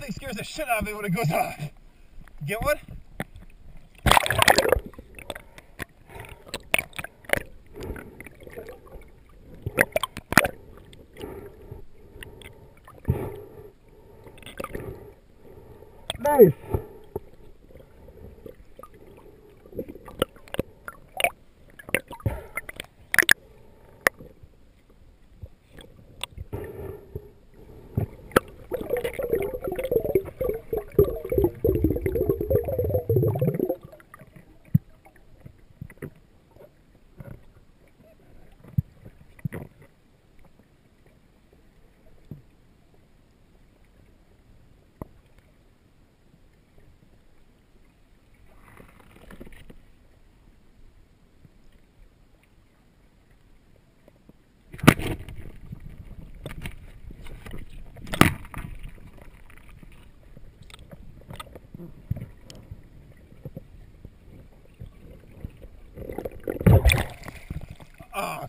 thing scares the shit out of me when it goes off. Get one? Nice.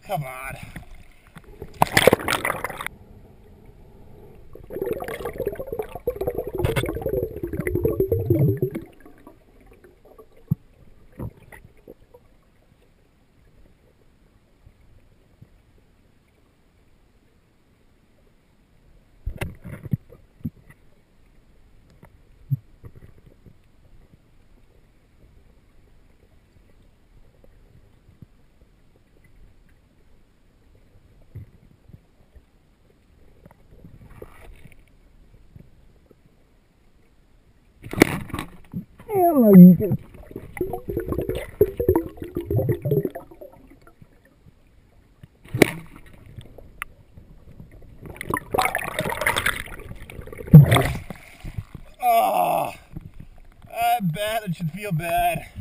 Come on. Ah, oh, I'm bad. It should feel bad.